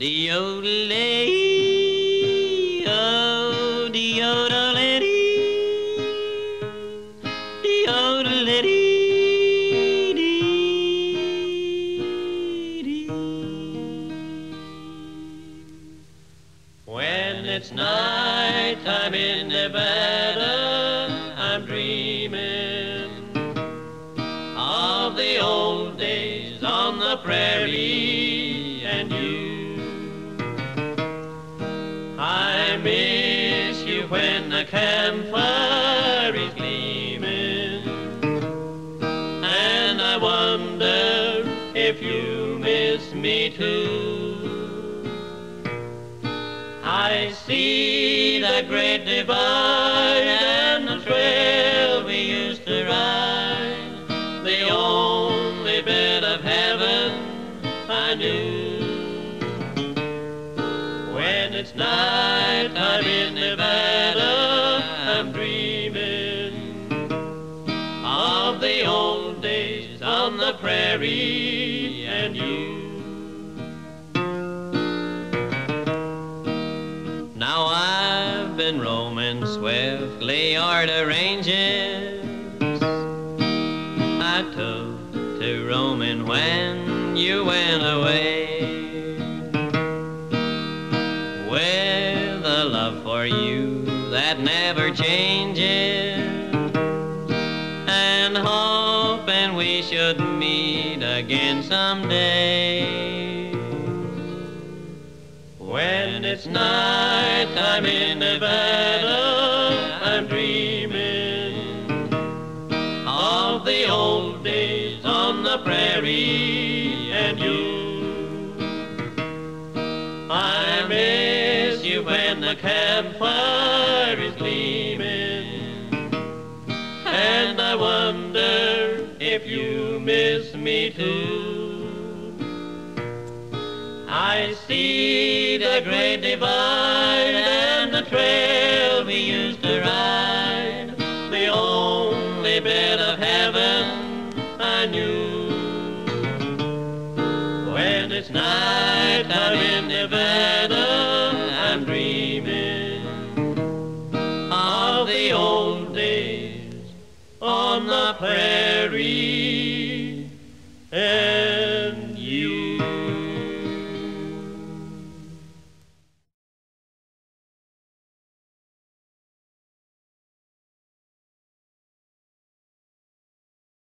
The odelay, oh, the odelay, the old lady, odelay. When it's night time in Nevada, I'm dreaming of the old days on the prairie the campfire is gleaming, and I wonder if you miss me too. I see the great divide and the trail we used to ride, the only bit of heaven I knew. When it's night time in Nevada, the prairie and you. Now I've been roaming swiftly o'er the ranges. I took to roaming when you went away. With a love for you that never changes. Should meet again someday. When it's night time in Nevada, I'm dreaming of the old days on the prairie and you. If you miss me too. I see the great divide and the trail we used to ride, the only bit of heaven I knew. When it's night in Nevada, I'm dreaming of the old days on the prairie free.